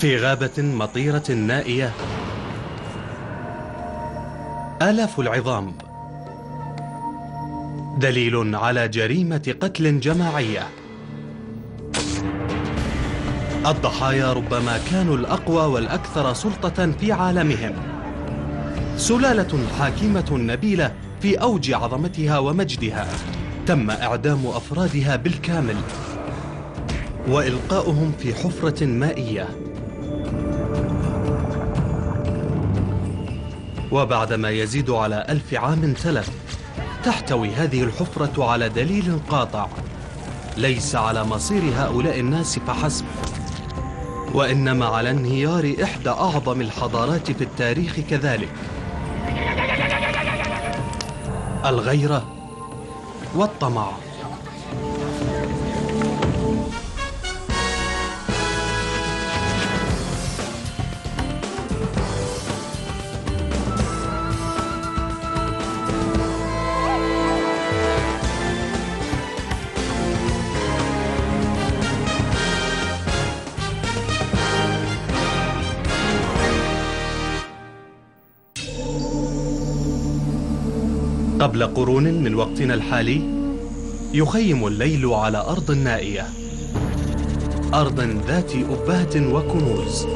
في غابة مطيرة نائية. آلاف العظام. دليل على جريمة قتل جماعية. الضحايا ربما كانوا الأقوى والأكثر سلطة في عالمهم. سلالة حاكمة نبيلة في أوج عظمتها ومجدها. تم إعدام أفرادها بالكامل وإلقاؤهم في حفرة مائية. وبعدما يزيد على ألف عام تلف تحتوي هذه الحفرة على دليل قاطع ليس على مصير هؤلاء الناس فحسب. وإنما على انهيار إحدى أعظم الحضارات في التاريخ كذلك. الغيرة والطمع. قبل قرون من وقتنا الحالي يخيم الليل على أرض نائية. أرض ذات أبهة وكنوز.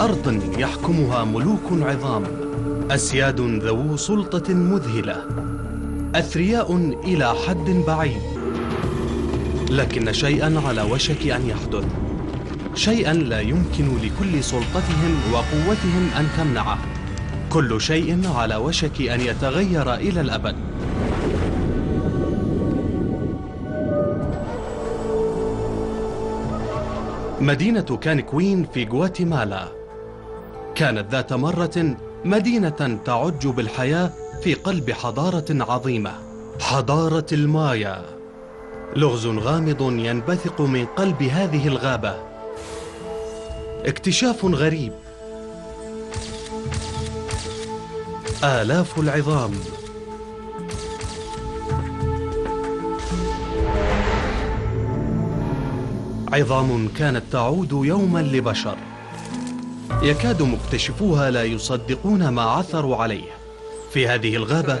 أرض يحكمها ملوك عظام أسياد ذو سلطة مذهلة أثرياء إلى حد بعيد. لكن شيئا على وشك أن يحدث. شيئا لا يمكن لكل سلطتهم وقوتهم أن تمنعه. كل شيء على وشك أن يتغير إلى الأبد. مدينة كان كوين في غواتيمالا. كانت ذات مرة مدينة تعج بالحياة في قلب حضارة عظيمة حضارة المايا. لغز غامض ينبثق من قلب هذه الغابة. اكتشاف غريب آلاف العظام. عظام كانت تعود يوما لبشر. يكاد مكتشفوها لا يصدقون ما عثروا عليه. في هذه الغابة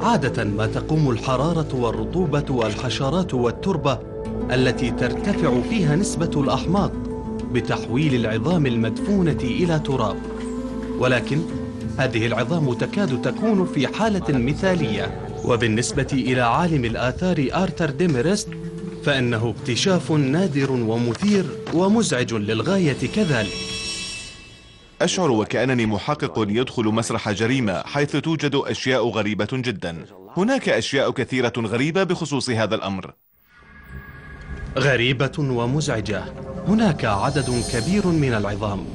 عادة ما تقوم الحرارة والرطوبة والحشرات والتربة التي ترتفع فيها نسبة الأحماض بتحويل العظام المدفونة إلى تراب. ولكن هذه العظام تكاد تكون في حالة مثالية. وبالنسبة إلى عالم الآثار آرثر ديموريست فإنه اكتشاف نادر ومثير ومزعج للغاية كذلك. أشعر وكأنني محقق يدخل مسرح جريمة حيث توجد أشياء غريبة جدا. هناك أشياء كثيرة غريبة بخصوص هذا الأمر. غريبة ومزعجة. هناك عدد كبير من العظام.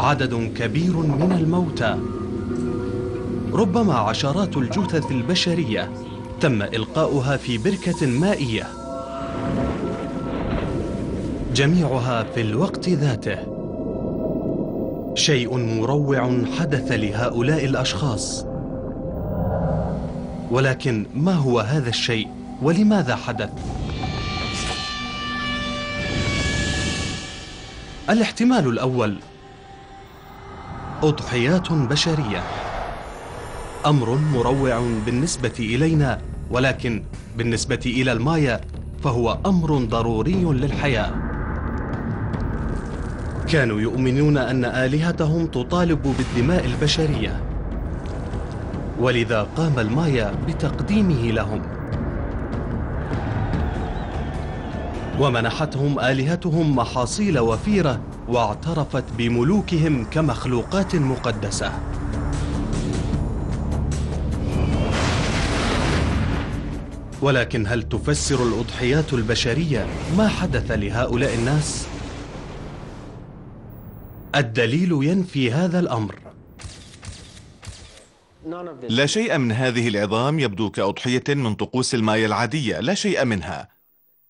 عدد كبير من الموتى. ربما عشرات الجثث البشرية تم إلقاؤها في بركة مائية. جميعها في الوقت ذاته. شيء مروع حدث لهؤلاء الأشخاص. ولكن ما هو هذا الشيء؟ ولماذا حدث؟ الاحتمال الأول أضحيات بشرية. أمر مروع بالنسبة إلينا ولكن بالنسبة إلى المايا فهو أمر ضروري للحياة. كانوا يؤمنون أن آلهتهم تطالب بالدماء البشرية. ولذا قام المايا بتقديمه لهم. ومنحتهم آلهتهم محاصيل وفيرة واعترفت بملوكهم كمخلوقات مقدسة. ولكن هل تفسر الأضحيات البشرية ما حدث لهؤلاء الناس؟ الدليل ينفي هذا الأمر. لا شيء من هذه العظام يبدو كأضحية من طقوس المايا العادية لا شيء منها.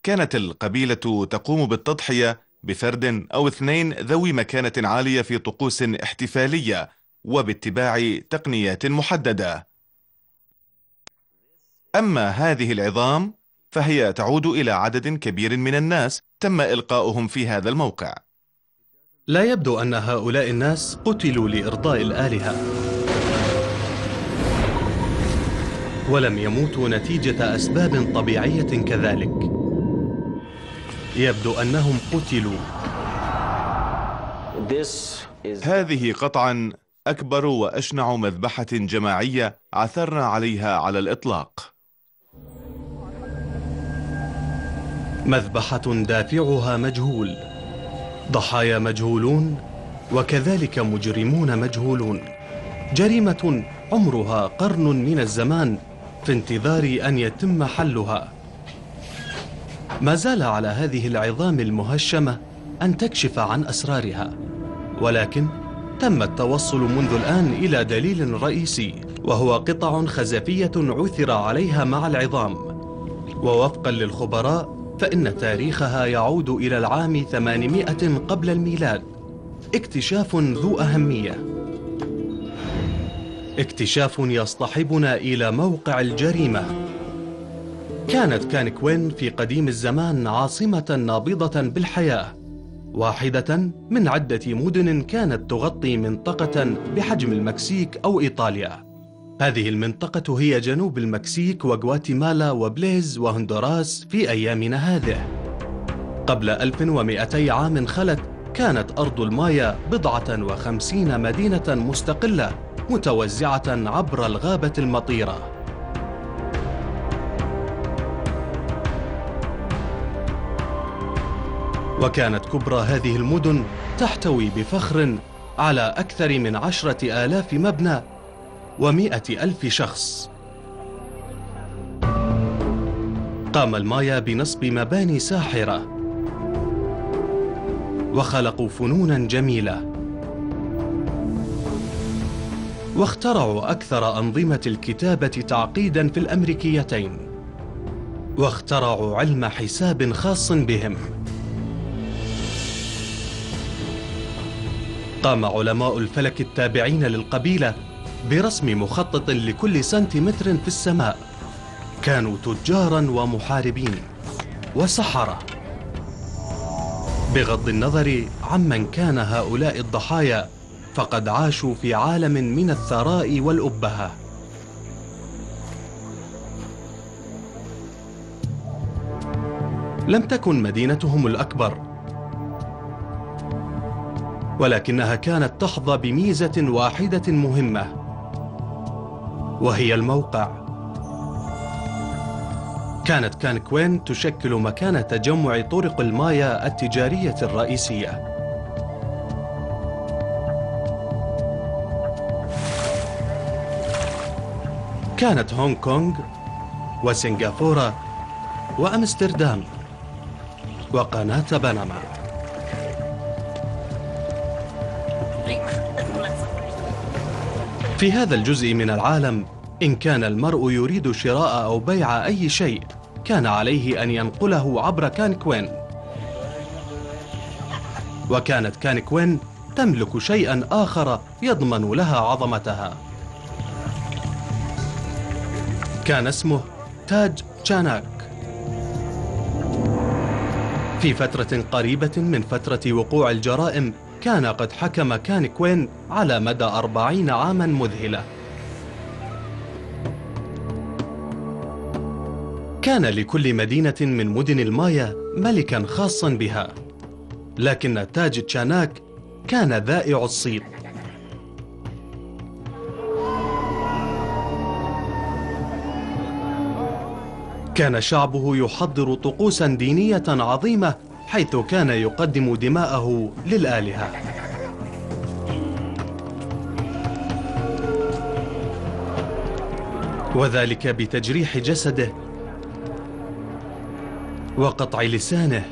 كانت القبيلة تقوم بالتضحية بفرد أو اثنين ذوي مكانة عالية في طقوس احتفالية وباتباع تقنيات محددة. أما هذه العظام فهي تعود إلى عدد كبير من الناس تم إلقاؤهم في هذا الموقع. لا يبدو أن هؤلاء الناس قتلوا لإرضاء الآلهة. ولم يموتوا نتيجة أسباب طبيعية كذلك. يبدو أنهم قتلوا. هذه قطعا أكبر وأشنع مذبحة جماعية عثرنا عليها على الإطلاق. مذبحة دافعها مجهول. ضحايا مجهولون وكذلك مجرمون مجهولون. جريمة عمرها قرن من الزمان في انتظار أن يتم حلها. ما زال على هذه العظام المهشمة أن تكشف عن أسرارها. ولكن تم التوصل منذ الآن إلى دليل رئيسي وهو قطع خزفية عثر عليها مع العظام. ووفقا للخبراء فإن تاريخها يعود إلى العام 800 قبل الميلاد. اكتشاف ذو أهمية. اكتشاف يصطحبنا إلى موقع الجريمة. كانت كانكوين في قديم الزمان عاصمة نابضة بالحياة واحدة من عدة مدن كانت تغطي منطقة بحجم المكسيك أو إيطاليا. هذه المنطقة هي جنوب المكسيك وغواتيمالا وبليز وهندوراس في أيامنا هذه. قبل 1200 عام خلت كانت أرض المايا بضعة وخمسين مدينة مستقلة متوزعة عبر الغابة المطيرة. وكانت كبرى هذه المدن تحتوي بفخر على أكثر من عشرة آلاف مبنى ومائة ألف شخص. قام المايا بنصب مباني ساحرة وخلقوا فنونا جميلة. واخترعوا أكثر أنظمة الكتابة تعقيدا في الأمريكيتين. واخترعوا علم حساب خاص بهم. قام علماء الفلك التابعين للقبيلة برسم مخطط لكل سنتيمتر في السماء. كانوا تجارا ومحاربين وسحرة. بغض النظر عمن كان هؤلاء الضحايا فقد عاشوا في عالم من الثراء والأبهة. لم تكن مدينتهم الأكبر. ولكنها كانت تحظى بميزة واحدة مهمة وهي الموقع. كانت كانكوين تشكل مكان تجمع طرق المايا التجارية الرئيسية. كانت هونغ كونغ وسنغافورة وأمستردام وقناة بنما. في هذا الجزء من العالم إن كان المرء يريد شراء أو بيع أي شيء كان عليه أن ينقله عبر كانكوين وكانت كانكوين تملك شيئا آخر يضمن لها عظمتها. كان اسمه تاج تشاناك. في فترة قريبة من فترة وقوع الجرائم كان قد حكم كان كوين على مدى أربعين عاما مذهلة. كان لكل مدينة من مدن المايا ملكا خاصا بها. لكن تاج تشاناك كان ذائع الصيت كان شعبه يحضر طقوسا دينية عظيمة حيث كان يقدم دماءه للآلهة. وذلك بتجريح جسده وقطع لسانه.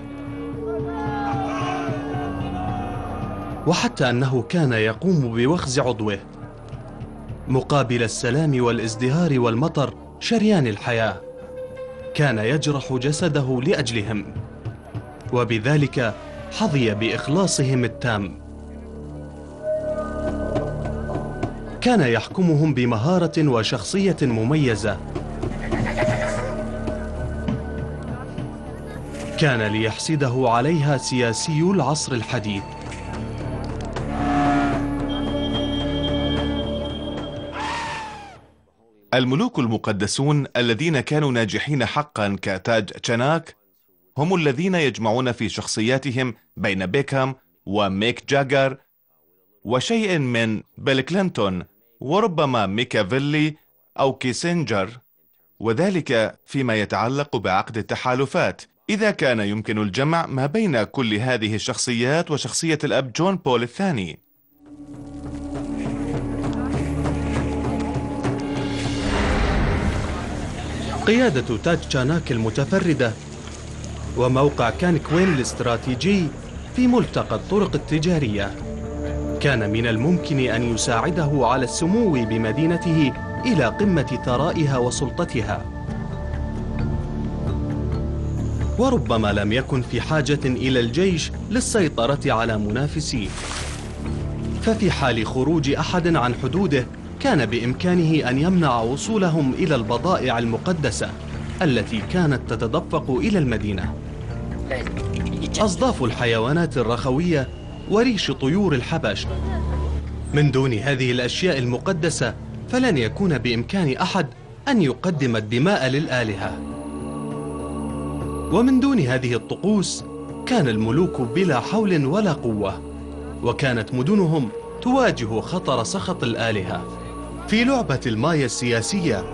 وحتى أنه كان يقوم بوخز عضوه مقابل السلام والازدهار والمطر شريان الحياة. كان يجرح جسده لأجلهم. وبذلك حظي بإخلاصهم التام. كان يحكمهم بمهارة وشخصية مميزة. كان ليحسده عليها سياسي العصر الحديث. الملوك المقدسون الذين كانوا ناجحين حقا كتاج تشاناك هم الذين يجمعون في شخصياتهم بين بيكهام وميك جاجر وشيء من بيل كلينتون وربما ميكافيلي أو كيسنجر وذلك فيما يتعلق بعقد التحالفات. إذا كان يمكن الجمع ما بين كل هذه الشخصيات وشخصية الأب جون بول الثاني. قيادة تاج تشاناك المتفردة وموقع كان كوين الاستراتيجي في ملتقى الطرق التجارية. كان من الممكن أن يساعده على السمو بمدينته إلى قمة ثرائها وسلطتها. وربما لم يكن في حاجة إلى الجيش للسيطرة على منافسيه ففي حال خروج أحد عن حدوده كان بإمكانه أن يمنع وصولهم إلى البضائع المقدسة التي كانت تتدفق إلى المدينة. أصداف الحيوانات الرخوية وريش طيور الحبش. من دون هذه الأشياء المقدسة فلن يكون بإمكان أحد أن يقدم الدماء للآلهة. ومن دون هذه الطقوس كان الملوك بلا حول ولا قوة وكانت مدنهم تواجه خطر سخط الآلهة. في لعبة المايا السياسية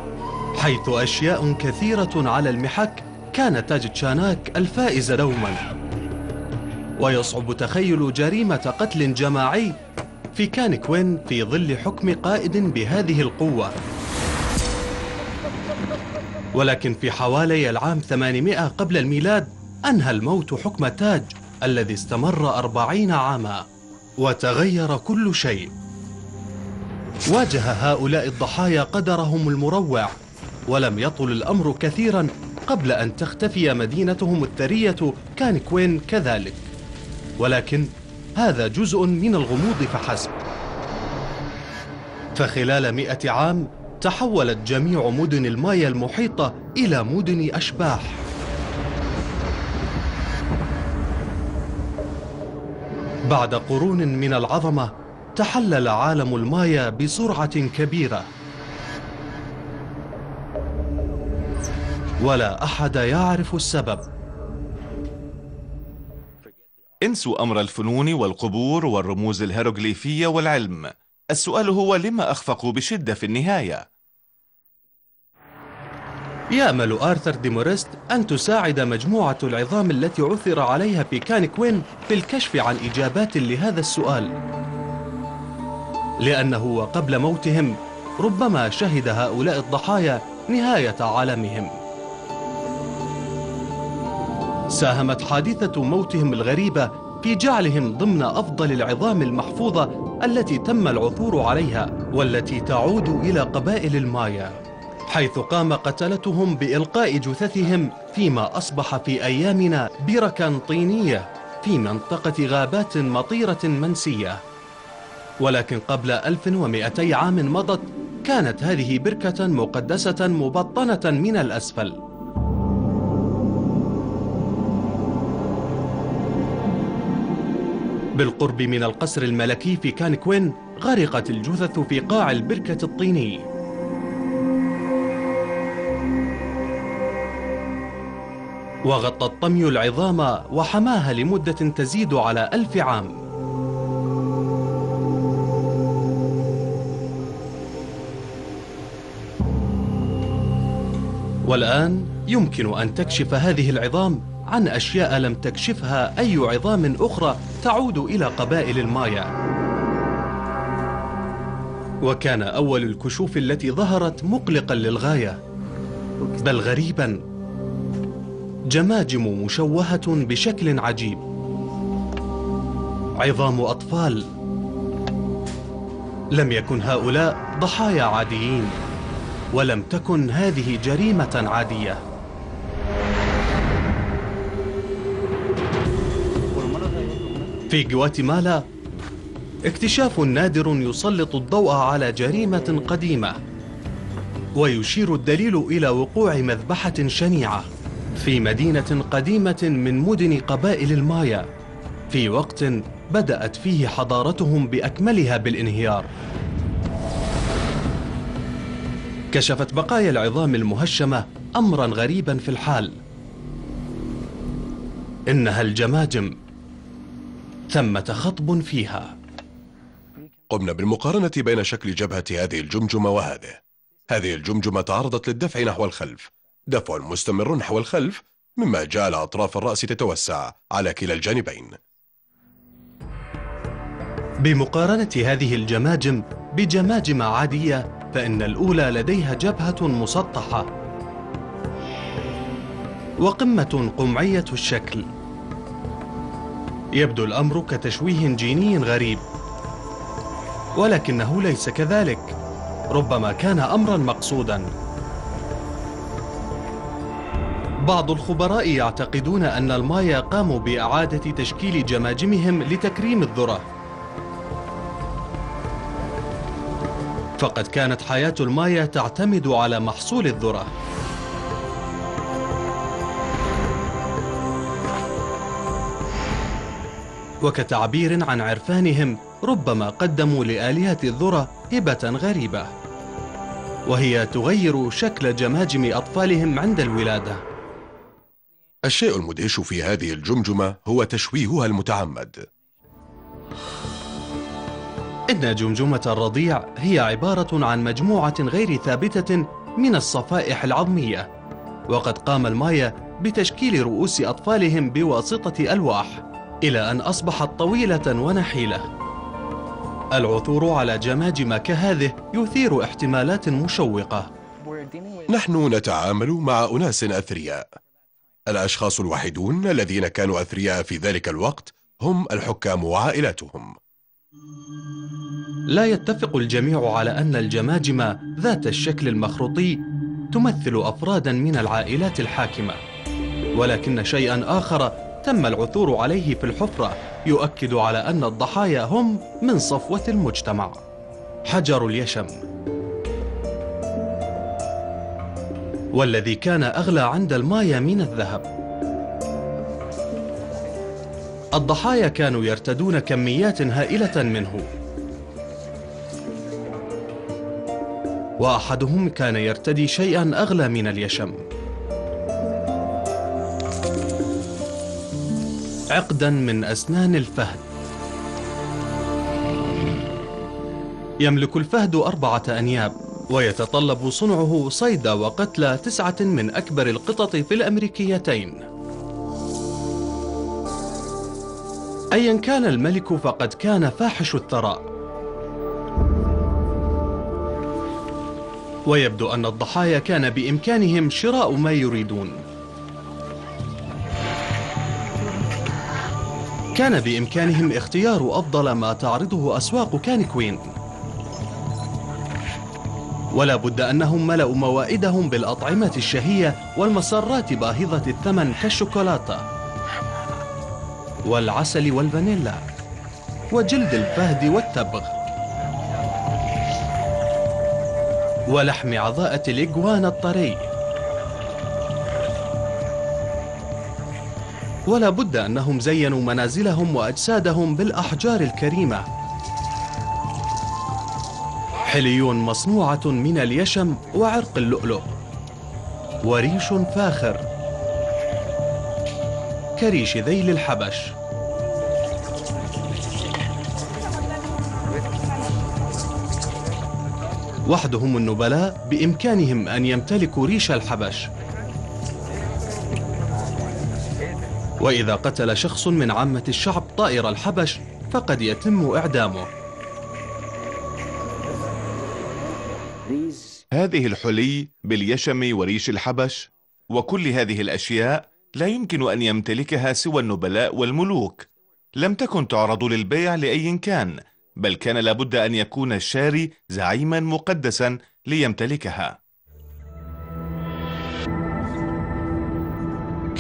حيث أشياء كثيرة على المحك كان تاج تشاناك الفائز دوما. ويصعب تخيل جريمة قتل جماعي في كان كوين في ظل حكم قائد بهذه القوة. ولكن في حوالي العام 800 قبل الميلاد أنهى الموت حكم تاج الذي استمر أربعين عاما وتغير كل شيء. واجه هؤلاء الضحايا قدرهم المروع ولم يطل الأمر كثيرا قبل أن تختفي مدينتهم الثرية كان كوين كذلك. ولكن هذا جزء من الغموض فحسب. فخلال مئة عام تحولت جميع مدن المايا المحيطة إلى مدن أشباح. بعد قرون من العظمة تحلل عالم المايا بسرعة كبيرة. ولا أحد يعرف السبب. انسوا أمر الفنون والقبور والرموز الهيروغليفية والعلم. السؤال هو لما أخفقوا بشدة في النهاية؟ يأمل آرثر ديموريست أن تساعد مجموعة العظام التي عثر عليها في كان كوين في الكشف عن إجابات لهذا السؤال. لأنه وقبل موتهم ربما شهد هؤلاء الضحايا نهاية عالمهم. ساهمت حادثة موتهم الغريبة في جعلهم ضمن أفضل العظام المحفوظة التي تم العثور عليها والتي تعود إلى قبائل المايا حيث قام قتلتهم بإلقاء جثثهم فيما أصبح في أيامنا بركا طينية في منطقة غابات مطيرة منسية. ولكن قبل 1200 عام مضت كانت هذه بركة مقدسة مبطنة من الأسفل. بالقرب من القصر الملكي في كان كوين غرقت الجثث في قاع البركة الطيني. وغطى الطمي العظام وحماها لمدة تزيد على ألف عام. والآن يمكن أن تكشف هذه العظام عن أشياء لم تكشفها أي عظام أخرى تعود إلى قبائل المايا. وكان أول الكشوف التي ظهرت مقلقا للغاية. بل غريبا جماجم مشوهة بشكل عجيب. عظام أطفال. لم يكن هؤلاء ضحايا عاديين ولم تكن هذه جريمة عادية. في غواتيمالا اكتشاف نادر يسلط الضوء على جريمة قديمة ويشير الدليل إلى وقوع مذبحة شنيعة في مدينة قديمة من مدن قبائل المايا في وقت بدأت فيه حضارتهم بأكملها بالانهيار. كشفت بقايا العظام المهشمة أمرا غريبا في الحال. إنها الجماجم. ثمة خطب فيها. قمنا بالمقارنة بين شكل جبهة هذه الجمجمة وهذه. هذه الجمجمة تعرضت للدفع نحو الخلف. دفع مستمر نحو الخلف مما جعل أطراف الرأس تتوسع على كلا الجانبين. بمقارنة هذه الجماجم بجماجم عادية فإن الأولى لديها جبهة مسطحة. وقمة قمعية الشكل. يبدو الأمر كتشويه جيني غريب ولكنه ليس كذلك ربما كان أمرا مقصودا. بعض الخبراء يعتقدون أن المايا قاموا بإعادة تشكيل جماجمهم لتكريم الذرة. فقد كانت حياة المايا تعتمد على محصول الذرة. وكتعبير عن عرفانهم ربما قدموا لآلهة الذرة هبة غريبة. وهي تغير شكل جماجم أطفالهم عند الولادة. الشيء المدهش في هذه الجمجمة هو تشويهها المتعمد. إن جمجمة الرضيع هي عبارة عن مجموعة غير ثابتة من الصفائح العظمية. وقد قام المايا بتشكيل رؤوس أطفالهم بواسطة ألواح. إلى أن أصبحت طويلة ونحيلة. العثور على جماجم كهذه يثير احتمالات مشوقة. نحن نتعامل مع أناس أثرياء. الأشخاص الوحيدون الذين كانوا أثرياء في ذلك الوقت هم الحكام وعائلاتهم. لا يتفق الجميع على أن الجماجم ذات الشكل المخروطي تمثل أفرادا من العائلات الحاكمة. ولكن شيئا آخر تم العثور عليه في الحفرة يؤكد على أن الضحايا هم من صفوة المجتمع. حجر اليشم. والذي كان أغلى عند المايا من الذهب. الضحايا كانوا يرتدون كميات هائلة منه. وأحدهم كان يرتدي شيئا أغلى من اليشم. عقدا من أسنان الفهد. يملك الفهد أربعة أنياب ويتطلب صنعه صيد وقتل تسعة من أكبر القطط في الأمريكيتين. أيا كان الملك فقد كان فاحش الثراء. ويبدو أن الضحايا كان بإمكانهم شراء ما يريدون. كان بإمكانهم اختيار أفضل ما تعرضه أسواق كان كوين. ولا بد أنهم ملأوا موائدهم بالأطعمة الشهية والمسرات باهظة الثمن كالشوكولاتة والعسل والفانيلا وجلد الفهد والتبغ ولحم عضاءة الإجوان الطري. ولا بد أنهم زينوا منازلهم وأجسادهم بالأحجار الكريمة. حلي مصنوعة من اليشم وعرق اللؤلؤ. وريش فاخر. كريش ذيل الحبش. وحدهم النبلاء بإمكانهم أن يمتلكوا ريش الحبش. وإذا قتل شخص من عامة الشعب طائر الحبش فقد يتم إعدامه. هذه الحلي باليشم وريش الحبش وكل هذه الأشياء لا يمكن أن يمتلكها سوى النبلاء والملوك. لم تكن تعرض للبيع لأي كان بل كان لابد أن يكون الشاري زعيما مقدسا ليمتلكها.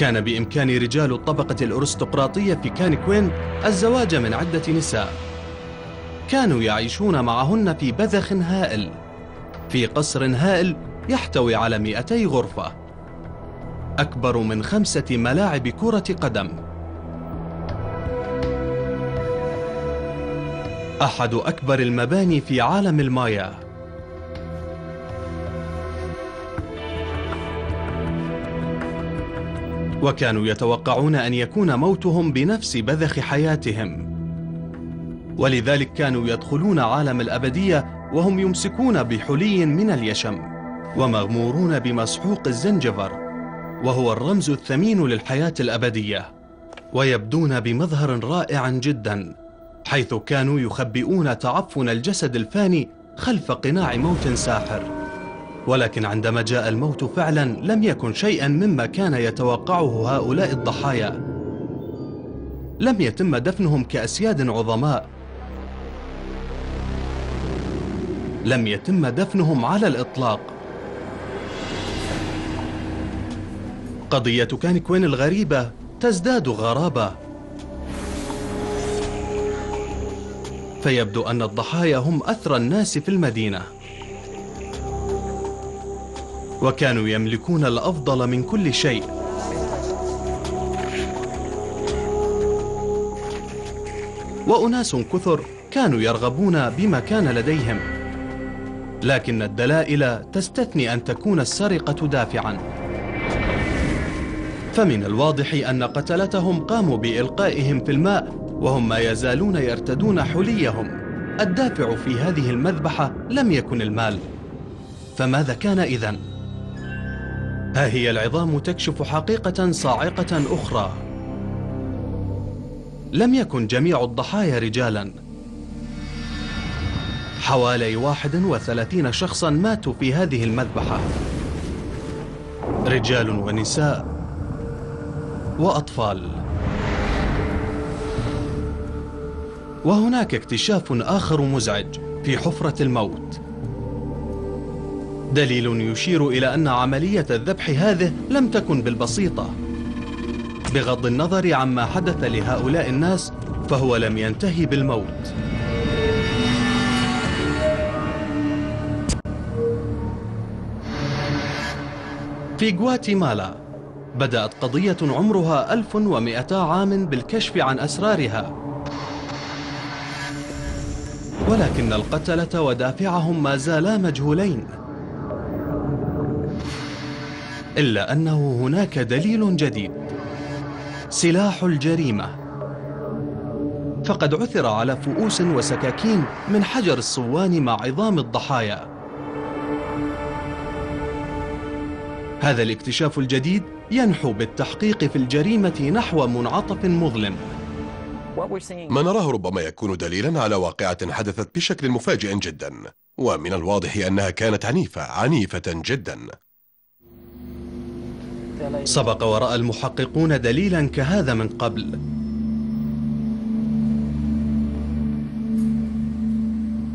كان بإمكان رجال الطبقة الأرستقراطية في كانكوين الزواج من عدة نساء. كانوا يعيشون معهن في بذخ هائل. في قصر هائل يحتوي على 200 غرفة. أكبر من خمسة ملاعب كرة قدم. أحد أكبر المباني في عالم المايا. وكانوا يتوقعون أن يكون موتهم بنفس بذخ حياتهم. ولذلك كانوا يدخلون عالم الأبدية وهم يمسكون بحلي من اليشم ومغمورون بمسحوق الزنجبر وهو الرمز الثمين للحياة الأبدية ويبدون بمظهر رائع جدا حيث كانوا يخبئون تعفن الجسد الفاني خلف قناع موت ساحر. ولكن عندما جاء الموت فعلا لم يكن شيئا مما كان يتوقعه هؤلاء الضحايا. لم يتم دفنهم كأسياد عظماء. لم يتم دفنهم على الإطلاق. قضية كان كوين الغريبة تزداد غرابة. فيبدو أن الضحايا هم أثرى الناس في المدينة. وكانوا يملكون الأفضل من كل شيء. وأناس كثر كانوا يرغبون بما كان لديهم. لكن الدلائل تستثني أن تكون السرقة دافعاً. فمن الواضح أن قتلتهم قاموا بإلقائهم في الماء وهم ما يزالون يرتدون حليهم. الدافع في هذه المذبحة لم يكن المال. فماذا كان إذن؟ ها هي العظام تكشف حقيقة صاعقة أخرى. لم يكن جميع الضحايا رجالا. حوالي 31 شخصا ماتوا في هذه المذبحة. رجال ونساء وأطفال. وهناك اكتشاف آخر مزعج في حفرة الموت. دليل يشير إلى أن عملية الذبح هذه لم تكن بالبسيطة. بغض النظر عما حدث لهؤلاء الناس فهو لم ينتهي بالموت. في غواتيمالا بدأت قضية عمرها 1200 عام بالكشف عن أسرارها. ولكن القتلة ودافعهم ما زالا مجهولين. إلا أنه هناك دليل جديد. سلاح الجريمة. فقد عثر على فؤوس وسكاكين من حجر الصوان مع عظام الضحايا. هذا الاكتشاف الجديد ينحو بالتحقيق في الجريمة نحو منعطف مظلم. ما نراه ربما يكون دليلا على واقعة حدثت بشكل مفاجئ جدا ومن الواضح أنها كانت عنيفة عنيفة جدا. سبق ورأى المحققون دليلا كهذا من قبل.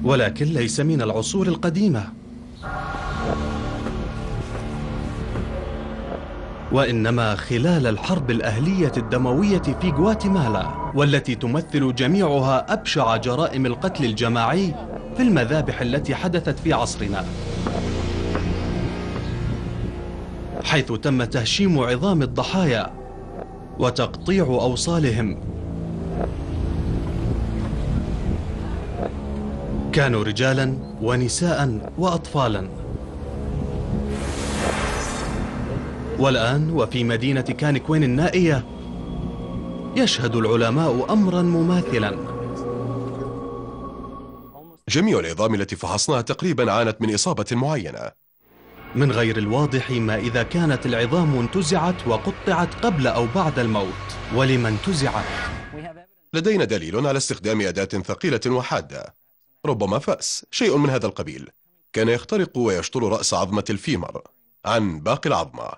ولكن ليس من العصور القديمة. وإنما خلال الحرب الأهلية الدموية في غواتيمالا والتي تمثل جميعها أبشع جرائم القتل الجماعي في المذابح التي حدثت في عصرنا. حيث تم تهشيم عظام الضحايا وتقطيع أوصالهم. كانوا رجالا ونساء وأطفالا. والآن وفي مدينة كانكوين النائية يشهد العلماء أمرا مماثلا. جميع العظام التي فحصناها تقريبا عانت من إصابة معينة. من غير الواضح ما إذا كانت العظام انتزعت وقطعت قبل أو بعد الموت. ولما انتزعت لدينا دليل على استخدام أداة ثقيلة وحادة. ربما فأس شيء من هذا القبيل. كان يخترق ويشطر رأس عظمة الفيمر. عن باقي العظمة.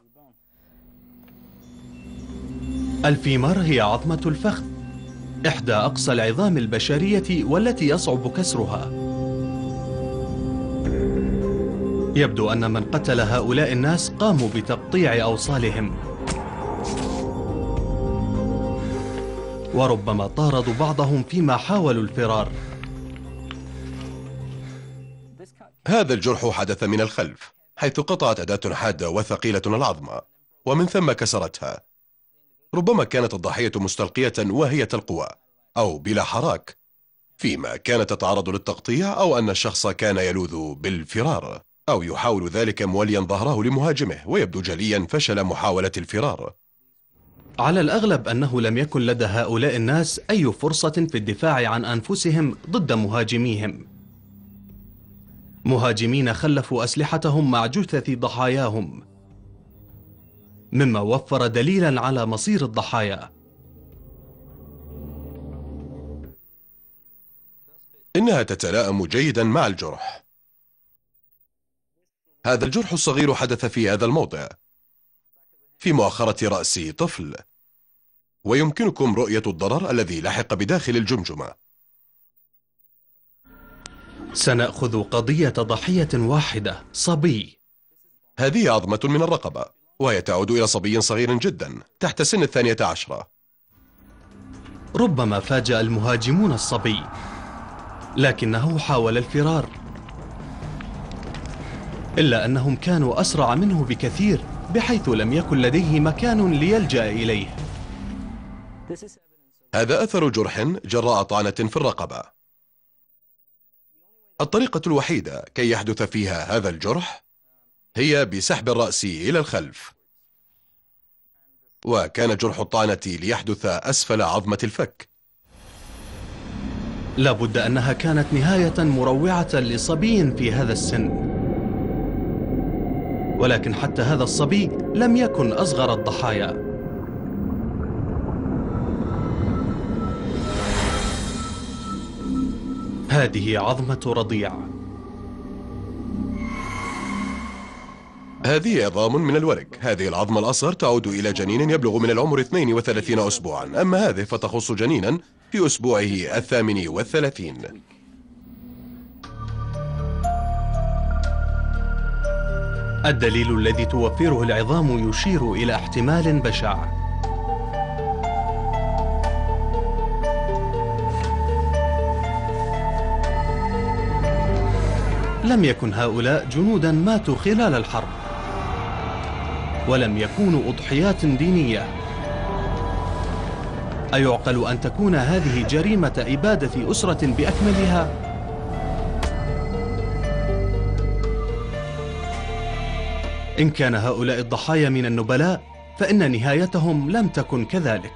الفيمر هي عظمة الفخذ. إحدى أقصى العظام البشرية والتي يصعب كسرها. يبدو أن من قتل هؤلاء الناس قاموا بتقطيع أوصالهم. وربما طاردوا بعضهم فيما حاولوا الفرار. هذا الجرح حدث من الخلف حيث قطعت أداة حادة وثقيلة العظمة ومن ثم كسرتها. ربما كانت الضحية مستلقية واهية القوى أو بلا حراك. فيما كانت تتعرض للتقطيع أو أن الشخص كان يلوذ بالفرار. أو يحاول ذلك موليا ظهره لمهاجمه ويبدو جليا فشل محاولة الفرار. على الأغلب أنه لم يكن لدى هؤلاء الناس أي فرصة في الدفاع عن أنفسهم ضد مهاجميهم. مهاجمين خلفوا أسلحتهم مع جثث ضحاياهم مما وفر دليلا على مصير الضحايا. إنها تتلائم جيدا مع الجرح. هذا الجرح الصغير حدث في هذا الموضع. في مؤخرة رأس طفل. ويمكنكم رؤية الضرر الذي لحق بداخل الجمجمة. سنأخذ قضية ضحية واحدة. صبي. هذه عظمة من الرقبة وهي تعود إلى صبي صغير جدا تحت سن الثانية عشرة. ربما فاجأ المهاجمون الصبي لكنه حاول الفرار. إلا أنهم كانوا أسرع منه بكثير بحيث لم يكن لديه مكان ليلجأ إليه. هذا أثر جرح جراء طعنة في الرقبة. الطريقة الوحيدة كي يحدث فيها هذا الجرح هي بسحب الرأس إلى الخلف. وكان جرح الطعنة ليحدث أسفل عظمة الفك. لابد أنها كانت نهاية مروعة لصبي في هذا السن. ولكن حتى هذا الصبي لم يكن أصغر الضحايا. هذه عظمة رضيع. هذه عظام من الورك هذه العظمة الأصغر تعود إلى جنين يبلغ من العمر 32 أسبوعا. أما هذه فتخص جنينا في أسبوعه الثامن والثلاثين. الدليل الذي توفره العظام يشير إلى احتمال بشع لم يكن هؤلاء جنودا ماتوا خلال الحرب ولم يكونوا أضحيات دينية أيعقل أن تكون هذه جريمة إبادة أسرة بأكملها؟ إن كان هؤلاء الضحايا من النبلاء فإن نهايتهم لم تكن كذلك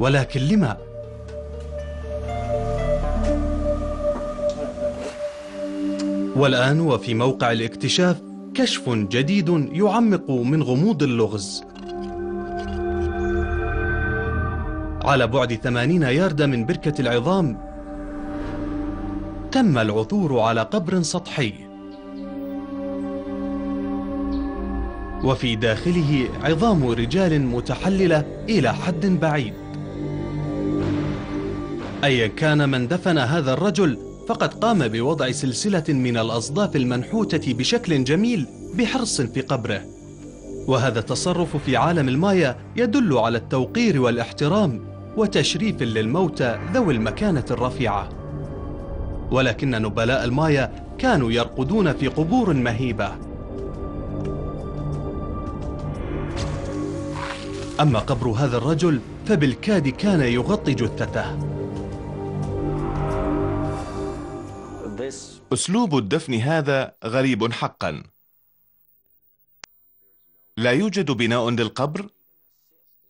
ولكن لما؟ والآن وفي موقع الاكتشاف كشف جديد يعمق من غموض اللغز على بعد ثمانين يارد من بركة العظام تم العثور على قبر سطحي. وفي داخله عظام رجال متحللة إلى حد بعيد. أيا كان من دفن هذا الرجل فقد قام بوضع سلسلة من الأصداف المنحوتة بشكل جميل بحرص في قبره. وهذا التصرف في عالم المايا يدل على التوقير والإحترام وتشريف للموتى ذوي المكانة الرفيعة. ولكن نبلاء المايا كانوا يرقدون في قبور مهيبة. أما قبر هذا الرجل فبالكاد كان يغطي جثته أسلوب الدفن هذا غريب حقا. لا يوجد بناء للقبر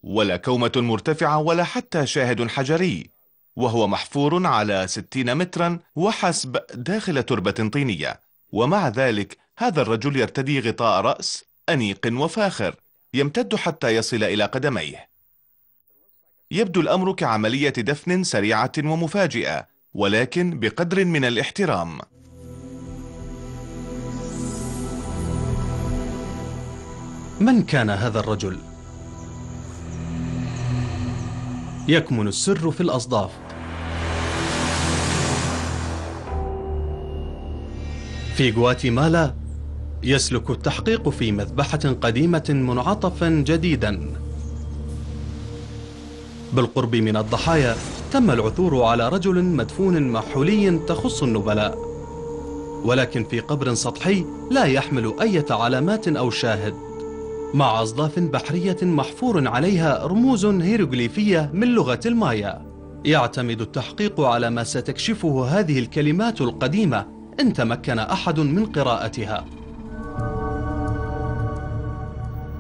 ولا كومة مرتفعة ولا حتى شاهد حجري. وهو محفور على ستين مترا وحسب داخل تربة طينية. ومع ذلك هذا الرجل يرتدي غطاء رأس أنيق وفاخر يمتد حتى يصل إلى قدميه. يبدو الأمر كعملية دفن سريعة ومفاجئة ولكن بقدر من الاحترام. من كان هذا الرجل؟ يكمن السر في الأصداف. في غواتيمالا يسلك التحقيق في مذبحة قديمة منعطفا جديدا. بالقرب من الضحايا تم العثور على رجل مدفون محولي تخص النبلاء. ولكن في قبر سطحي لا يحمل أي علامات أو شاهد. مع أصداف بحرية محفور عليها رموز هيروغليفية من لغة المايا. يعتمد التحقيق على ما ستكشفه هذه الكلمات القديمة إن تمكن أحد من قراءتها.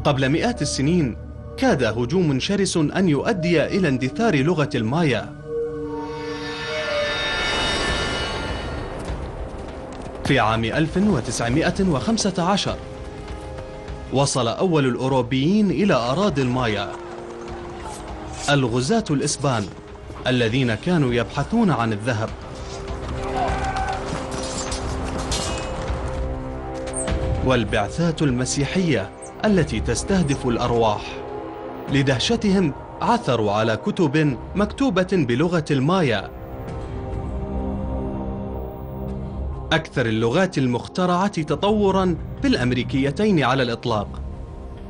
قبل مئات السنين كاد هجوم شرس أن يؤدي إلى اندثار لغة المايا. في عام 1915 وصل أول الأوروبيين إلى أراضي المايا. الغزاة الإسبان الذين كانوا يبحثون عن الذهب. والبعثات المسيحية التي تستهدف الأرواح. لدهشتهم عثروا على كتب مكتوبة بلغة المايا. أكثر اللغات المخترعة تطورا بالأمريكيتين على الإطلاق.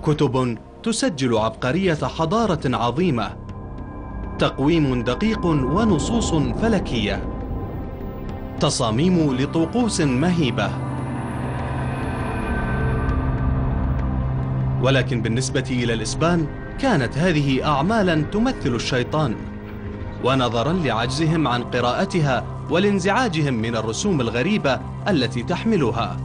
كتب تسجل عبقرية حضارة عظيمة. تقويم دقيق ونصوص فلكية. تصاميم لطقوس مهيبة. ولكن بالنسبة إلى الإسبان كانت هذه أعمالا تمثل الشيطان ونظرا لعجزهم عن قراءتها ولانزعاجهم من الرسوم الغريبة التي تحملها.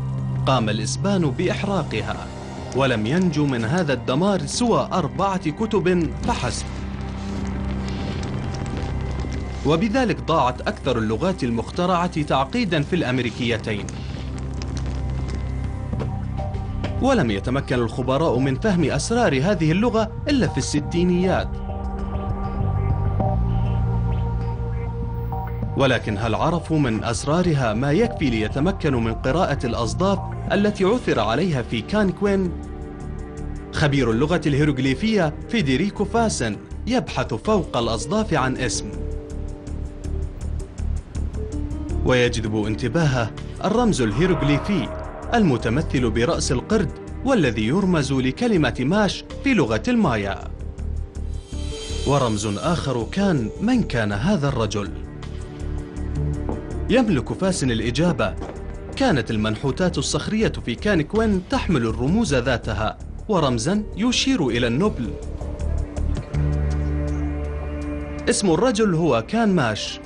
قام الإسبان بإحراقها ولم ينجو من هذا الدمار سوى أربعة كتب فحسب. وبذلك ضاعت أكثر اللغات المخترعة تعقيدا في الأمريكيتين. ولم يتمكن الخبراء من فهم أسرار هذه اللغة إلا في الستينيات. ولكن هل عرفوا من أسرارها ما يكفي ليتمكنوا من قراءة الأصداف التي عثر عليها في كان كوين؟ خبير اللغة الهيروغليفية فيديريكو فاسن يبحث فوق الأصداف عن اسم. ويجذب انتباهه الرمز الهيروغليفي. المتمثل برأس القرد والذي يرمز لكلمة ماش في لغة المايا. ورمز آخر كان من كان هذا الرجل. يملك فاسن الإجابة. كانت المنحوتات الصخرية في كان كوين تحمل الرموز ذاتها ورمزا يشير إلى النبل. اسم الرجل هو كان ماش.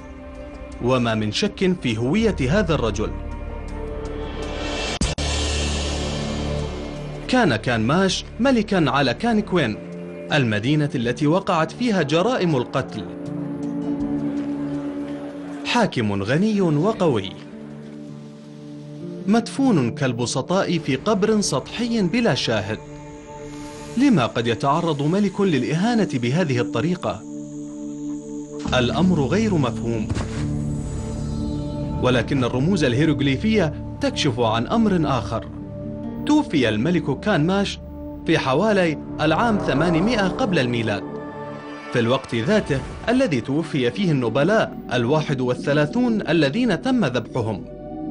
وما من شك في هوية هذا الرجل. كان كان ماش ملكا على كان كوين المدينة التي وقعت فيها جرائم القتل. حاكم غني وقوي. مدفون كالبسطاء في قبر سطحي بلا شاهد. لما قد يتعرض ملك للإهانة بهذه الطريقة؟ الأمر غير مفهوم. ولكن الرموز الهيروغليفية تكشف عن أمر آخر. توفي الملك كان ماش في حوالي العام 800 قبل الميلاد. في الوقت ذاته الذي توفي فيه النبلاء الواحد والثلاثون الذين تم ذبحهم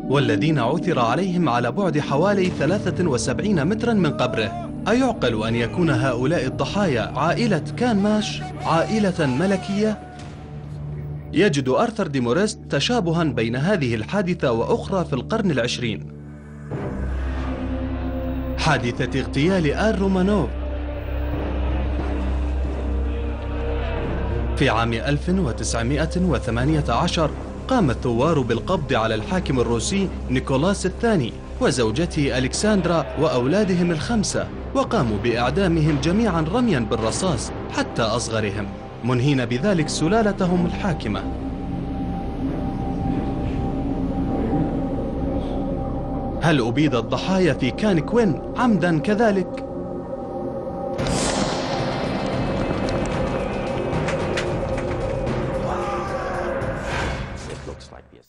والذين عثر عليهم على بعد حوالي 73 مترا من قبره. أيعقل أن يكون هؤلاء الضحايا عائلة كان ماش عائلة ملكية؟ يجد أرثر ديموريست تشابها بين هذه الحادثة وأخرى في القرن العشرين. حادثة اغتيال آل رومانوف في عام 1918 قام الثوار بالقبض على الحاكم الروسي نيكولاس الثاني وزوجته ألكسندرا وأولادهم الخمسة وقاموا بإعدامهم جميعا رميا بالرصاص حتى أصغرهم. منهين بذلك سلالتهم الحاكمة. هل أبيد الضحايا في كان كوين عمدا كذلك؟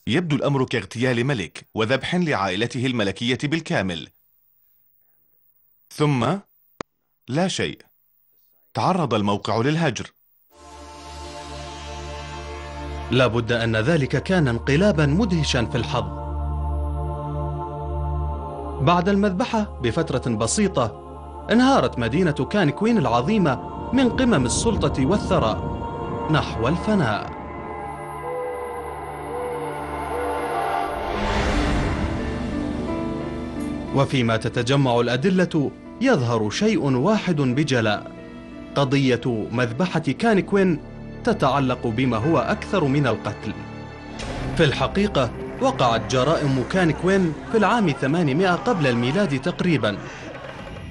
يبدو الأمر كاغتيال ملك وذبح لعائلته الملكية بالكامل. ثم لا شيء. تعرض الموقع للهجر. لابد أن ذلك كان انقلابا مدهشا في الحظ. بعد المذبحة بفترة بسيطة انهارت مدينة كان كوين العظيمة من قمم السلطة والثراء نحو الفناء. وفيما تتجمع الأدلة يظهر شيء واحد بجلاء. قضية مذبحة كانكوين تتعلق بما هو أكثر من القتل. في الحقيقة وقعت جرائم كانكوين في العام 800 قبل الميلاد تقريبا.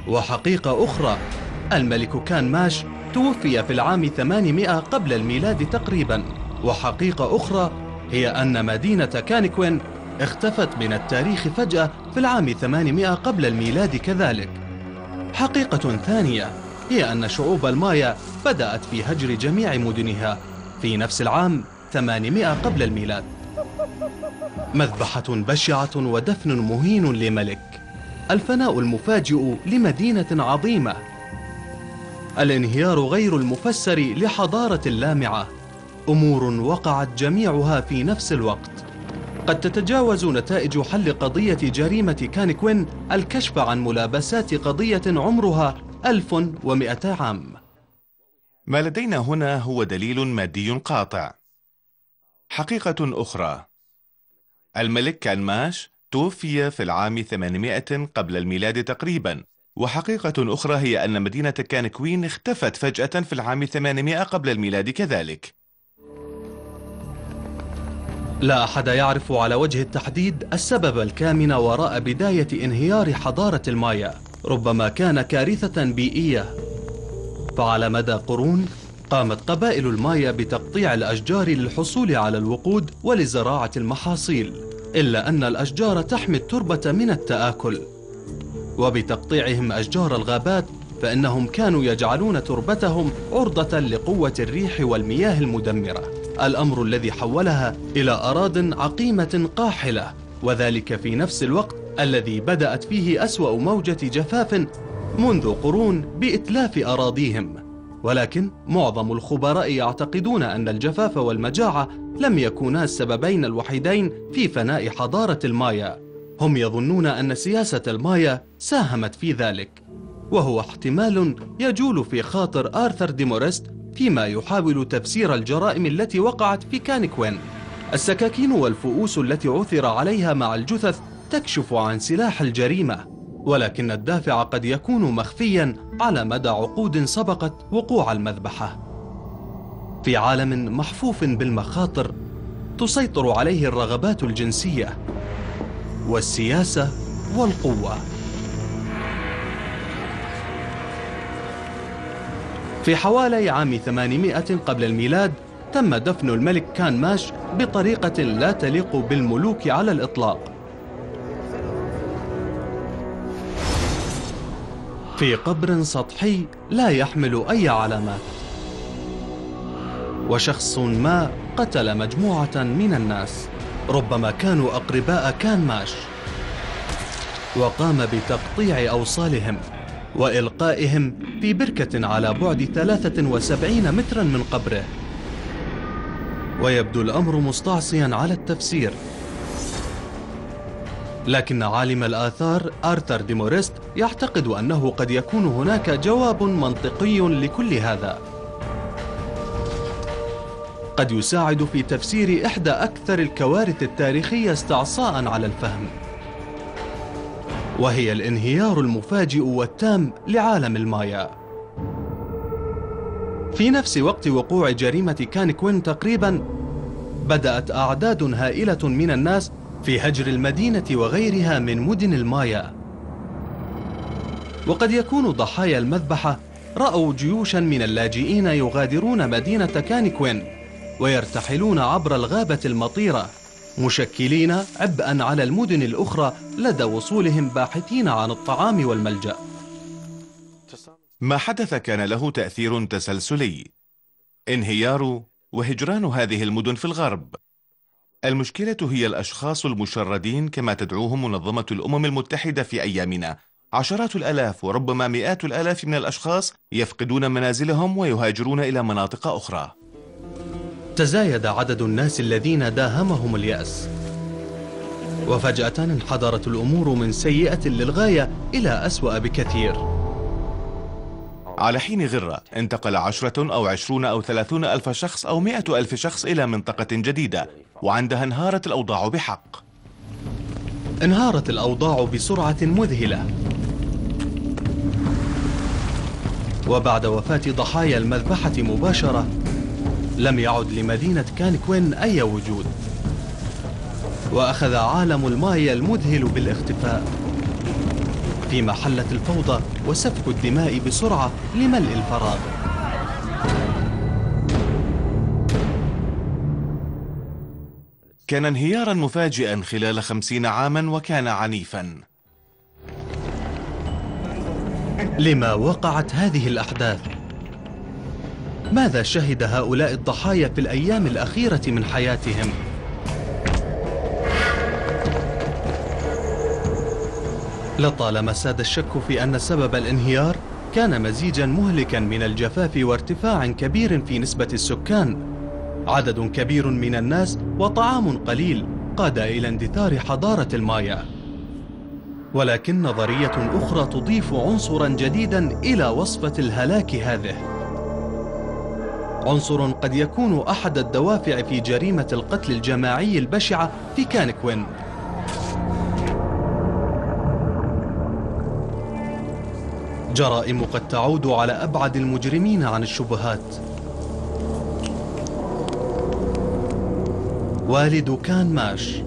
وحقيقة أخرى الملك كان ماش توفي في العام 800 قبل الميلاد تقريبا. وحقيقة أخرى هي أن مدينة كانكوين اختفت من التاريخ فجأة في العام 800 قبل الميلاد كذلك. حقيقة ثانية هي أن شعوب المايا بدأت في هجر جميع مدنها في نفس العام 800 قبل الميلاد. مذبحة بشعة ودفن مهين لملك الفناء المفاجئ لمدينة عظيمة. الانهيار غير المفسر لحضارة لامعة أمور وقعت جميعها في نفس الوقت. قد تتجاوز نتائج حل قضية جريمة كانكوين الكشف عن ملابسات قضية عمرها 1200 عام. ما لدينا هنا هو دليل مادي قاطع. حقيقة أخرى الملك كانماش توفي في العام 800 قبل الميلاد تقريبا. وحقيقة أخرى هي أن مدينة كانكوين اختفت فجأة في العام 800 قبل الميلاد كذلك. لا أحد يعرف على وجه التحديد السبب الكامن وراء بداية انهيار حضارة المايا ربما كان كارثة بيئية. فعلى مدى قرون قامت قبائل المايا بتقطيع الأشجار للحصول على الوقود ولزراعة المحاصيل إلا أن الأشجار تحمي التربة من التآكل. وبتقطيعهم أشجار الغابات فإنهم كانوا يجعلون تربتهم عرضة لقوة الريح والمياه المدمرة. الأمر الذي حولها إلى أراض عقيمة قاحلة وذلك في نفس الوقت الذي بدأت فيه أسوأ موجة جفاف منذ قرون بإتلاف أراضيهم. ولكن معظم الخبراء يعتقدون أن الجفاف والمجاعة لم يكونا السببين الوحيدين في فناء حضارة المايا. هم يظنون أن سياسة المايا ساهمت في ذلك وهو احتمال يجول في خاطر آرثر ديموريست فيما يحاول تفسير الجرائم التي وقعت في كانكوين. السكاكين والفؤوس التي عثر عليها مع الجثث تكشف عن سلاح الجريمة. ولكن الدافع قد يكون مخفيا على مدى عقود سبقت وقوع المذبحة. في عالم محفوف بالمخاطر تسيطر عليه الرغبات الجنسية والسياسة والقوة. في حوالي عام 800 قبل الميلاد تم دفن الملك كان ماش بطريقة لا تليق بالملوك على الإطلاق. في قبر سطحي لا يحمل أي علامات. وشخص ما قتل مجموعة من الناس. ربما كانوا أقرباء كان ماش. وقام بتقطيع أوصالهم وإلقائهم في بركة على بعد 73 مترا من قبره. ويبدو الأمر مستعصيا على التفسير. لكن عالم الآثار آرثر ديموريست يعتقد أنه قد يكون هناك جواب منطقي لكل هذا. قد يساعد في تفسير إحدى أكثر الكوارث التاريخية استعصاء على الفهم. وهي الانهيار المفاجئ والتام لعالم المايا. في نفس وقت وقوع جريمة كانكوين تقريبا بدأت أعداد هائلة من الناس في هجر المدينة وغيرها من مدن المايا. وقد يكون ضحايا المذبحة رأوا جيوشا من اللاجئين يغادرون مدينة كانكوين ويرتحلون عبر الغابة المطيرة مشكلين عبئا على المدن الأخرى لدى وصولهم باحثين عن الطعام والملجأ. ما حدث كان له تأثير تسلسلي. انهيار وهجران هذه المدن في الغرب. المشكلة هي الأشخاص المشردين كما تدعوهم منظمة الأمم المتحدة في أيامنا. عشرات الألاف وربما مئات الألاف من الأشخاص يفقدون منازلهم ويهاجرون إلى مناطق أخرى. تزايد عدد الناس الذين داهمهم اليأس. وفجأة انحدرت الأمور من سيئة للغاية إلى أسوأ بكثير. على حين غرة انتقل عشرة أو عشرون أو ثلاثون ألف شخص أو مئة ألف شخص إلى منطقة جديدة وعندها انهارت الأوضاع بحق. انهارت الأوضاع بسرعة مذهلة. وبعد وفاة ضحايا المذبحة مباشرة لم يعد لمدينة كانكوين أي وجود. وأخذ عالم المايا المذهل بالاختفاء. فيما حلت الفوضى وسفك الدماء بسرعة لملء الفراغ كان انهيارا مفاجئا خلال خمسين عاما وكان عنيفا لما وقعت هذه الأحداث؟ ماذا شهد هؤلاء الضحايا في الأيام الأخيرة من حياتهم؟ لطالما ساد الشك في أن سبب الانهيار كان مزيجا مهلكا من الجفاف وارتفاع كبير في نسبة السكان. عدد كبير من الناس وطعام قليل قاد إلى اندثار حضارة المايا. ولكن نظرية أخرى تضيف عنصرا جديدا إلى وصفة الهلاك هذه. عنصر قد يكون أحد الدوافع في جريمة القتل الجماعي البشعة في كانكوين. جرائم قد تعود على أبعد المجرمين عن الشبهات. والد كان ماش.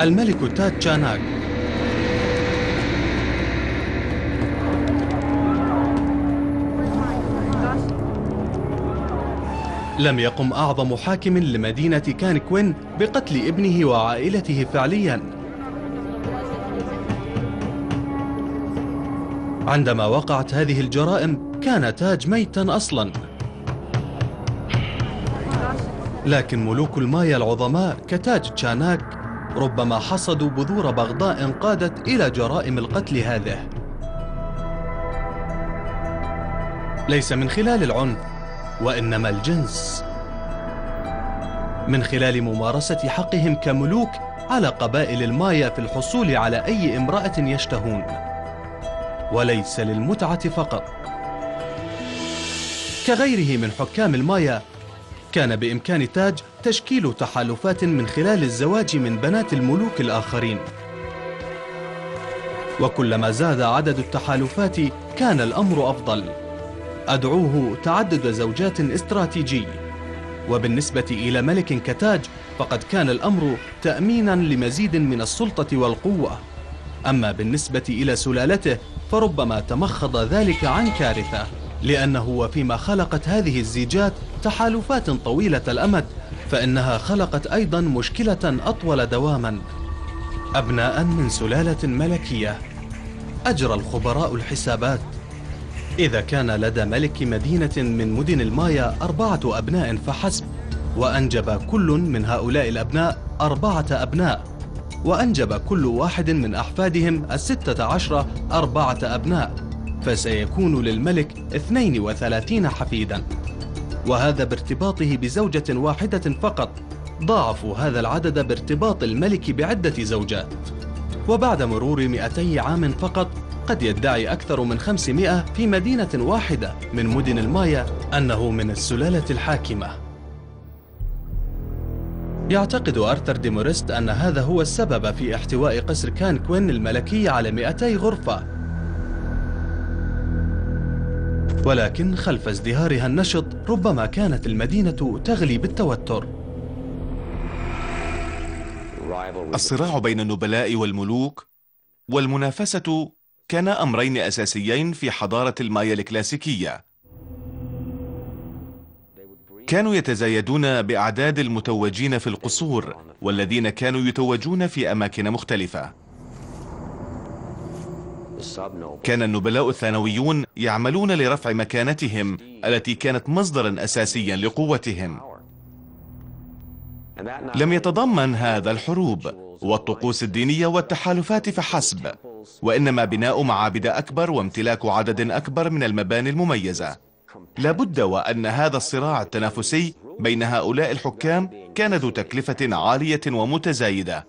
الملك تات تشاناك لم يقم أعظم حاكم لمدينة كانكوين بقتل ابنه وعائلته فعلياً. عندما وقعت هذه الجرائم كان تاج ميتا أصلا. لكن ملوك المايا العظماء كتاج تشاناك ربما حصدوا بذور بغضاء قادت إلى جرائم القتل هذه. ليس من خلال العنف وإنما الجنس. من خلال ممارسة حقهم كملوك على قبائل المايا في الحصول على أي امرأة يشتهون. وليس للمتعة فقط. كغيره من حكام المايا كان بإمكان تاج تشكيل تحالفات من خلال الزواج من بنات الملوك الآخرين. وكلما زاد عدد التحالفات كان الأمر أفضل. أدعوه تعدد زوجات استراتيجي. وبالنسبة إلى ملك كتاج فقد كان الأمر تأمينا لمزيد من السلطة والقوة. أما بالنسبة إلى سلالته فربما تمخض ذلك عن كارثة لأنه وفيما خلقت هذه الزيجات تحالفات طويلة الأمد فإنها خلقت أيضا مشكلة أطول دواما. أبناء من سلالة ملكية. أجرى الخبراء الحسابات. إذا كان لدى ملك مدينة من مدن المايا أربعة أبناء فحسب وأنجب كل من هؤلاء الأبناء أربعة أبناء. وأنجب كل واحد من أحفادهم الستة عشر أربعة أبناء فسيكون للملك 32 حفيدا. وهذا بارتباطه بزوجة واحدة فقط. ضاعفوا هذا العدد بارتباط الملك بعدة زوجات. وبعد مرور 200 عام فقط قد يدعي أكثر من 500 في مدينة واحدة من مدن المايا أنه من السلالة الحاكمة. يعتقد أرثر ديموريست أن هذا هو السبب في احتواء قصر كانكوين الملكي على 200 غرفة. ولكن خلف ازدهارها النشط ربما كانت المدينة تغلي بالتوتر. الصراع بين النبلاء والملوك والمنافسة كان أمرين أساسيين في حضارة المايا الكلاسيكية. كانوا يتزايدون بأعداد المتوجين في القصور والذين كانوا يتوجون في أماكن مختلفة. كان النبلاء الثانويون يعملون لرفع مكانتهم التي كانت مصدرا أساسيا لقوتهم. لم يتضمن هذا الحروب والطقوس الدينية والتحالفات فحسب وإنما بناء معابد أكبر وامتلاك عدد أكبر من المباني المميزة. لابد وأن هذا الصراع التنافسي بين هؤلاء الحكام كان ذو تكلفة عالية ومتزايدة.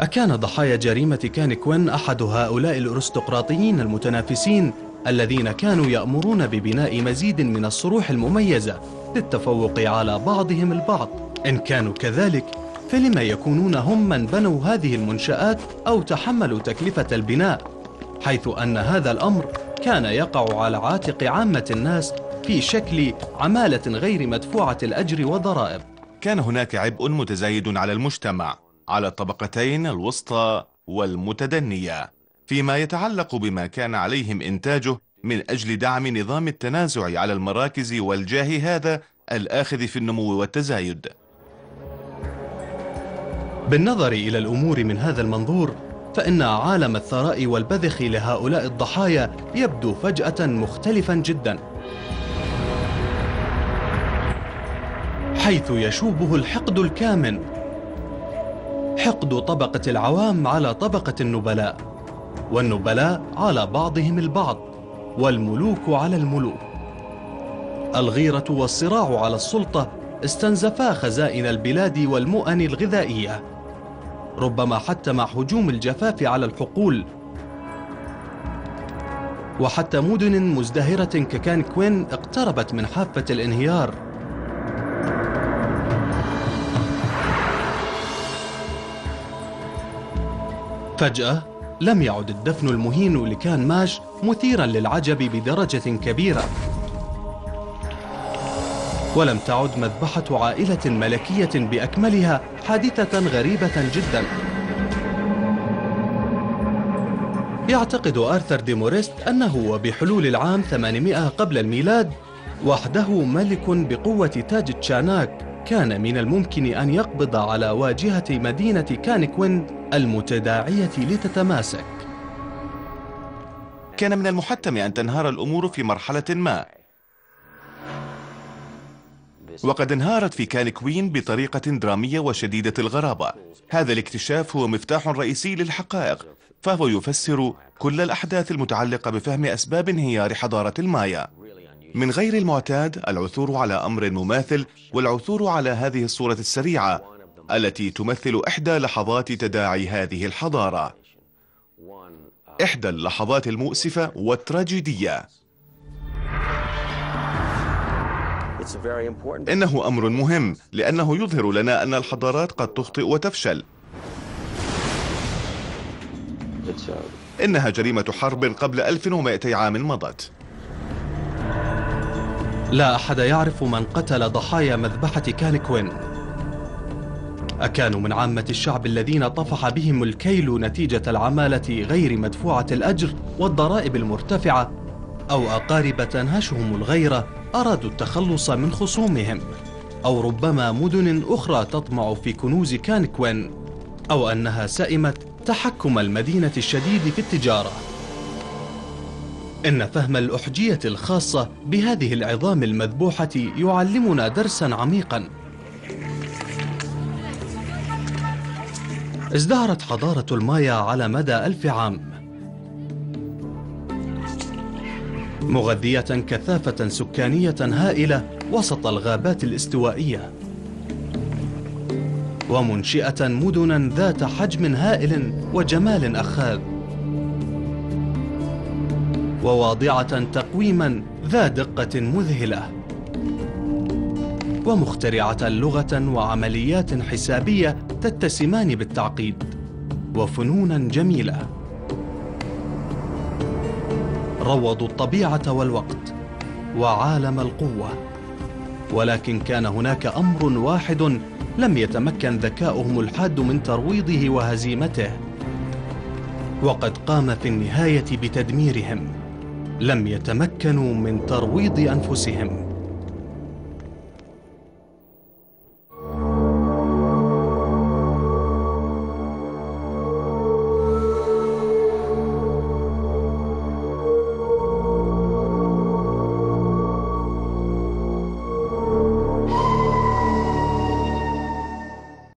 أكان ضحايا جريمة كان كوين أحد هؤلاء الأرستقراطيين المتنافسين الذين كانوا يأمرون ببناء مزيد من الصروح المميزة للتفوق على بعضهم البعض. إن كانوا كذلك فلما يكونون هم من بنوا هذه المنشآت أو تحملوا تكلفة البناء حيث أن هذا الأمر كان يقع على عاتق عامة الناس في شكل عمالة غير مدفوعة الأجر والضرائب. كان هناك عبء متزايد على المجتمع على الطبقتين الوسطى والمتدنية فيما يتعلق بما كان عليهم إنتاجه من أجل دعم نظام التنازع على المراكز والجاه هذا الآخذ في النمو والتزايد. بالنظر إلى الأمور من هذا المنظور فإن عالم الثراء والبذخ لهؤلاء الضحايا يبدو فجأة مختلفا جدا. حيث يشوبه الحقد الكامن حقد طبقة العوام على طبقة النبلاء والنبلاء على بعضهم البعض والملوك على الملوك. الغيرة والصراع على السلطة استنزفا خزائن البلاد والمؤن الغذائية. ربما حتى مع هجوم الجفاف على الحقول. وحتى مدن مزدهرة ككان كوين اقتربت من حافة الانهيار. فجأة لم يعد الدفن المهين لكان ماش مثيرا للعجب بدرجة كبيرة. ولم تعد مذبحة عائلة ملكية بأكملها حادثة غريبة جدا. يعتقد آرثر ديموريست أنه وبحلول العام 800 قبل الميلاد وحده ملك بقوة تاج تشان آك كان من الممكن أن يقبض على واجهة مدينة كانكوين المتداعية لتتماسك. كان من المحتم أن تنهار الأمور في مرحلة ما. وقد انهارت في كان كوين بطريقة درامية وشديدة الغرابة. هذا الاكتشاف هو مفتاح رئيسي للحقائق فهو يفسر كل الأحداث المتعلقة بفهم أسباب انهيار حضارة المايا. من غير المعتاد العثور على أمر مماثل والعثور على هذه الصورة السريعة التي تمثل إحدى لحظات تداعي هذه الحضارة. إحدى اللحظات المؤسفة والتراجيدية. إنه أمر مهم لأنه يظهر لنا أن الحضارات قد تخطئ وتفشل. إنها جريمة حرب قبل 1200 عام مضت. لا أحد يعرف من قتل ضحايا مذبحة كانكوين أكانوا من عامة الشعب الذين طفح بهم الكيل نتيجة العمالة غير مدفوعة الأجر والضرائب المرتفعة أو أقارب تنهشهم الغيرة أرادوا التخلص من خصومهم أو ربما مدن أخرى تطمع في كنوز كانكوين أو أنها سئمت تحكم المدينة الشديد في التجارة. إن فهم الأحجية الخاصة بهذه العظام المذبوحة يعلمنا درسا عميقا. ازدهرت حضارة المايا على مدى ألف عام. مغذية كثافة سكانية هائلة وسط الغابات الاستوائية. ومنشئة مدنا ذات حجم هائل وجمال أخاذ. وواضعة تقويما ذا دقة مذهلة. ومخترعة لغة وعمليات حسابية تتسمان بالتعقيد. وفنونا جميلة. روضوا الطبيعة والوقت وعالم القوة. ولكن كان هناك أمر واحد لم يتمكن ذكاؤهم الحاد من ترويضه وهزيمته. وقد قام في النهاية بتدميرهم. لم يتمكنوا من ترويض أنفسهم.